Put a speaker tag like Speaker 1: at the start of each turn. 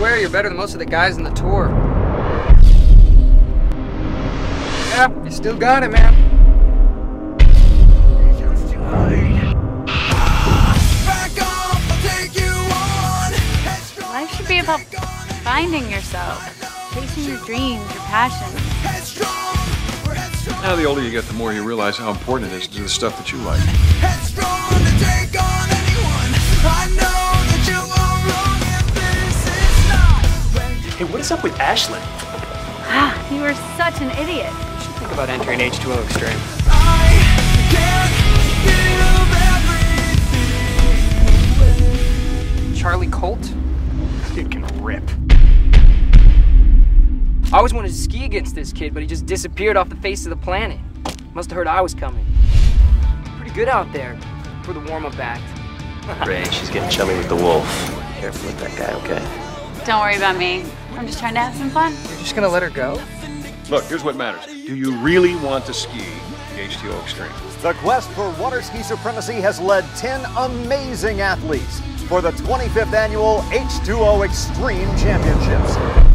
Speaker 1: are better than most of the guys in the tour. Yeah, you still got it, man.
Speaker 2: Life should be about finding yourself, chasing your dreams, your passions.
Speaker 3: Now, the older you get, the more you realize how important it is to do the stuff that you like.
Speaker 4: What is up with Ashlyn?
Speaker 2: Ah, you are such an idiot.
Speaker 1: You should think about entering H2O Extreme. Charlie Colt?
Speaker 4: Kid can rip.
Speaker 1: I always wanted to ski against this kid, but he just disappeared off the face of the planet. Must have heard I was coming. Pretty good out there for the warm-up act.
Speaker 5: Ray, she's getting chummy with the wolf. Careful with that guy, okay?
Speaker 2: Don't worry about me. I'm just trying to have some fun.
Speaker 1: You're just gonna let her go?
Speaker 3: Look, here's what matters. Do you really want to ski the H2O Extreme?
Speaker 6: The quest for water ski supremacy has led 10 amazing athletes for the 25th annual H2O Extreme Championships.